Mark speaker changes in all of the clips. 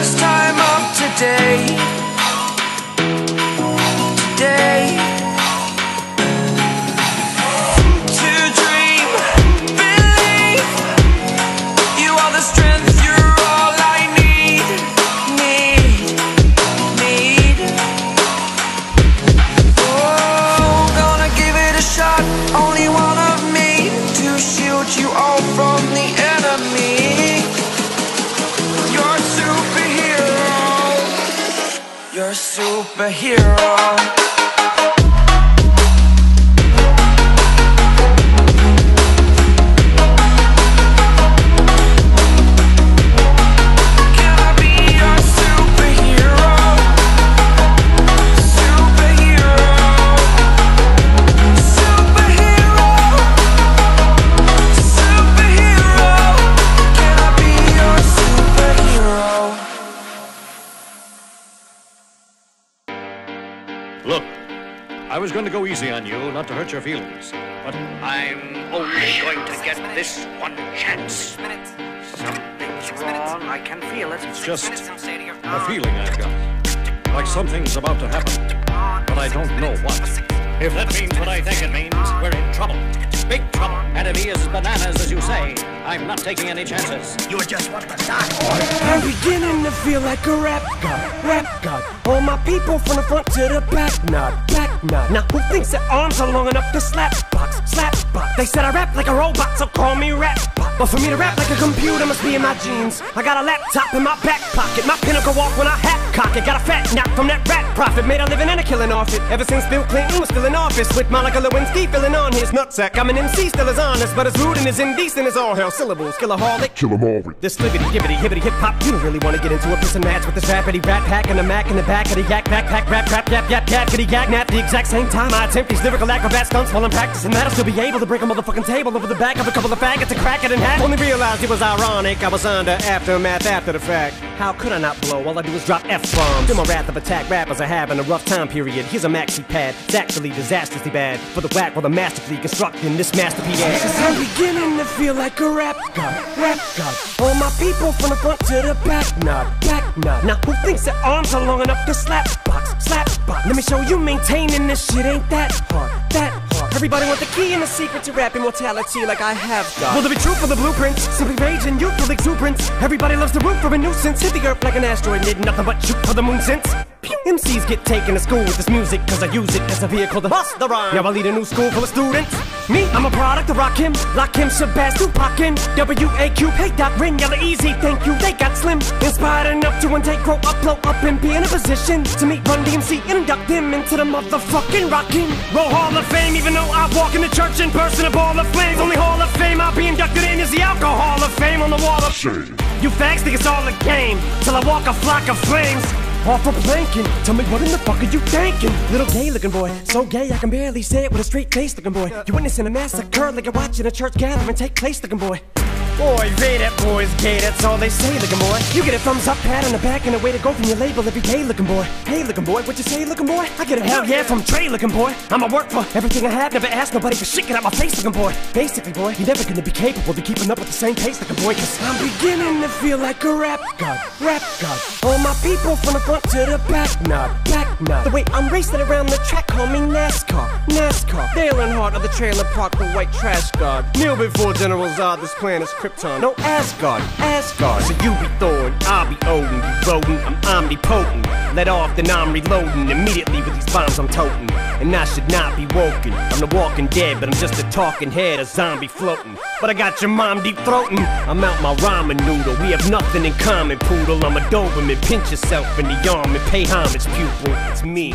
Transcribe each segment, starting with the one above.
Speaker 1: first time of today. Today. Superhero.
Speaker 2: Was going to go easy on you, not to hurt your feelings. But
Speaker 3: I'm only going to get this one chance. Something's wrong. I can feel it.
Speaker 2: it's just a feeling I've got. Like something's about to happen, but I don't know what. If that means what I think it means, we're in trouble. Big trouble. Enemy is bananas, as you say. I'm not taking any chances.
Speaker 3: You are just want to start.
Speaker 4: I'm beginning to feel like a rap god, rap god. All my people from the front to the back, nod, back nod. Now who thinks their arms are long enough to slap box, slap box? They said I rap like a robot, so call me rap bot. But for me to rap like a computer must be in my genes. I got a laptop in my back pocket, my pinnacle walk when I hat cock it. Got a fat knock from that rat profit, made a living and a killing off it. Ever since Bill Clinton was still in office, with Monica Lewinsky filling on his nutsack. I'm an MC, still as honest, but as rude and as indecent as all hell. Syllables.
Speaker 5: Kill 'em all.
Speaker 4: This libbity gibbity hibbity hip hop, you don't really wanna get into a piss and match with this rappity rap pack and a mac in the back of the yak backpack rap rap yap yap yap kitty yak nap. The exact same time I attempt these lyrical acrobat stunts while I'm practicing that, I'll still be able to break a motherfucking table over the back of a couple of faggots and crack it in half. Only realized it was ironic, I was under aftermath after the fact. How could I not blow? All I do is drop F bombs. Feel my wrath of attack rappers are having a rough time period. Here's a maxi pad, it's actually disastrously bad for the whack while the masterfully constructing this masterpiece. Cause I'm beginning to feel like a rap god, rap god. All my people from the front to the back, nod, back nod. Now who thinks their arms are long enough to slap box, slap box? Let me show you maintaining this shit ain't that hard, that. Everybody want the key and the secret to rap immortality like I have got. Will there be truth for the blueprints? Simply rage and youthful exuberance. Everybody loves to root for a nuisance. Hit the earth like an asteroid, did nothing but shoot for the moon since. MCs get taken to school with this music Cause I use it as a vehicle to bust the rhyme. Now I lead a new school full of students. Me, I'm a product of Rakim Lakim, Shabazz, Tupac, and W-A-Q Hey Doc, Rin, Yella, Easy, thank you They got slim. Inspired enough to day grow up, blow up And be in a position to meet Run DMC And induct them into the motherfucking Rockin' Roll Hall of Fame Even though I walk in the church in person A ball of flames. Only Hall of Fame I'll be inducted in is the Alcohol of Fame On the wall of shame. You fags think it's all a game Till I walk a flock of flames off for planking. Tell me what in the fuck are you thinking? Little gay looking boy, so gay I can barely say it with a straight face looking boy. You witnessing a massacre like you're watching a church gathering take place looking boy. Boy, Ray, that boy's gay, that's all they say, looking boy. You get a thumbs up, pat on the back, and a way to go from your label every day, looking boy. Hey, looking boy, what you say, looking boy? I get a hell yeah from Trey, looking boy. I'ma work for everything I have, never ask nobody for shit, get out my face, looking boy. Basically, boy, you're never gonna be capable of keeping up with the same pace, looking boy, cause I'm beginning to feel like a rap god, rap god. All my people from the front to the back, nod, back nod. The way I'm racing around the track, call me NASCAR, NASCAR. Dale Earnhardt of the trailer park, the white trash god. Kneel before General Zod, this plan is planet's Krypton. No Asgard, Asgard. So you be Thor and I'll be Odin. You rodent, I'm omnipotent. Let off, then I'm reloading immediately with these bombs I'm toting. And I should not be woken. I'm the walking dead, but I'm just a talking head, a zombie floating. But I got your mom deep throating. I'm out my ramen noodle. We have nothing in common, poodle. I'm a Doberman. Pinch yourself in the arm and pay homage, pupil. It's me.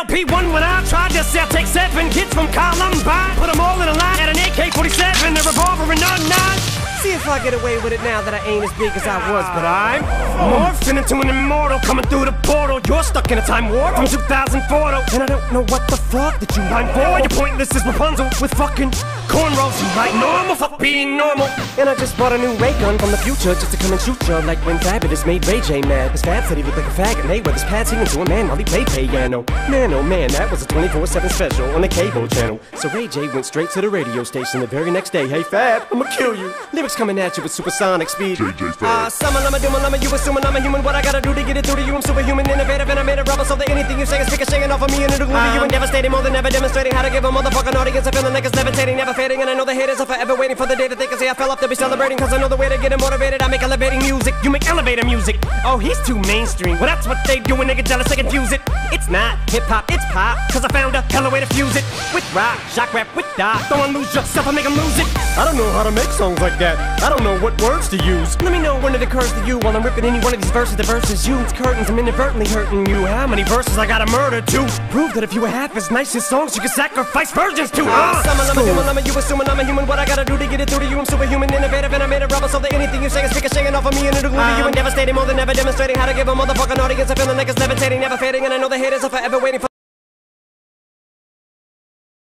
Speaker 4: LP1 when I tried to sell. Take seven kids from Columbine, put them all in a line at an AK-47, a revolver, and a nine. See if I get away with it now that I ain't as big as I was, but I'm morphing into an immortal coming through the portal. You're stuck in a time warp from 2004, though, and I don't know what the fuck that you mind for. You're pointless as Rapunzel with fucking cornrows. You like normal, fuck being normal. And I just bought a new ray gun from the future just to come and shoot you like when Fabulous made Ray J mad. His Fab said he looked like a fag and they faggot. Mayweather's pad singing to a man while he played piano. Man, oh man, that was a 24/7 special on the cable channel. So Ray J went straight to the radio station the very next day. Hey Fab, I'ma kill you. Lyrics coming at you with supersonic speed. JJ Fab. Ah, uh, summer, lama, doom, lama, you assuming I'm a human. What I gotta do to get it through to you? I'm superhuman, innovative, and I made a rubber so that anything you say is stick a shaking off of me and it'll glue to you and devastating more than ever demonstrating how to give a motherfucking audience a feeling like it's levitating, never fading. And I know the haters are forever waiting for the day that they can say I fell off to be celebrating. Cause I know the way to get them motivated. I make elevating music, you make elevator music. Oh, he's too mainstream. Well, that's what they do when they get jealous, they confuse it. It's not hip hop, it's pop. Cause I found a hella way to fuse it. Rock, shock rap, with that. Don't lose yourself, I make them lose it. I don't know how to make songs like that. I don't know what words to use. Let me know when it occurs to you while I'm ripping any one of these verses. The verses you, it's curtains, I'm inadvertently hurting you. How many verses I gotta murder to prove that if you were half as nice as songs, you could sacrifice virgins to? Ah, summer, lama, doom, lama, you assuming I'm a human. What I gotta do to get it through to you? I'm superhuman, innovative, and I made a rubber so that anything you say is shaking off of me and it'll glue to you and devastating more than ever demonstrating how to give a motherfucking audience a feeling like it's levitating, never fading, and I know the haters are forever waiting for.